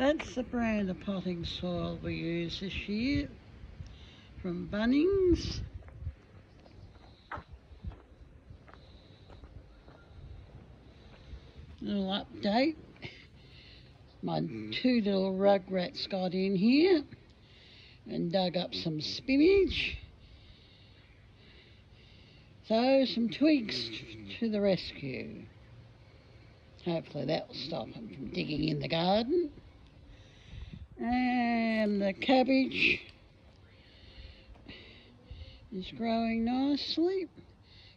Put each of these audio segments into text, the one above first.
That's the brand of potting soil we use this year from Bunnings. Little update. My mm-hmm. two little rugrats got in here and dug up some mm-hmm. spinach. So some twigs mm-hmm. to the rescue. Hopefully that will stop them from digging in the garden. And the cabbage is growing nicely.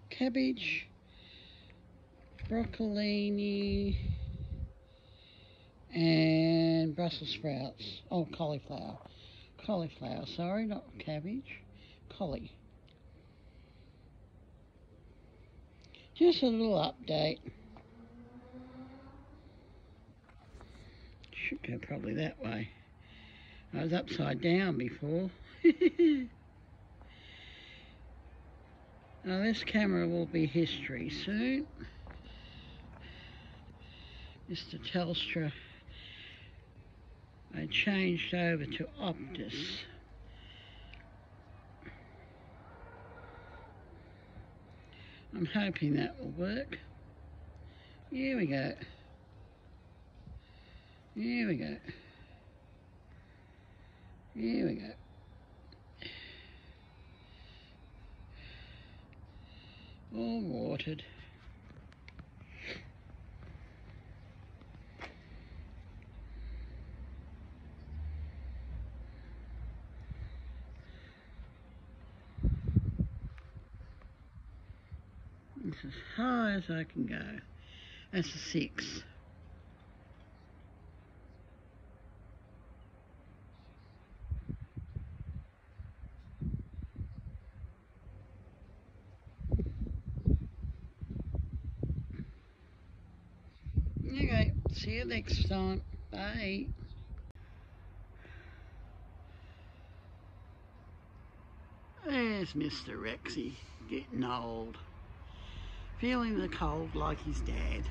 Cabbage, broccolini, and Brussels sprouts. Oh, cauliflower. Cauliflower, sorry, not cabbage. Collie. Just a little update. Should go probably that way. I was upside down before. now this camera will be history soon. Mr. Telstra I changed over to Optus. I'm hoping that will work. Here we go. Here we go. Here we go. All watered. It's as high as I can go. That's a six. See you next time. Bye. There's Mr. Rexy, getting old. Feeling the cold like his dad.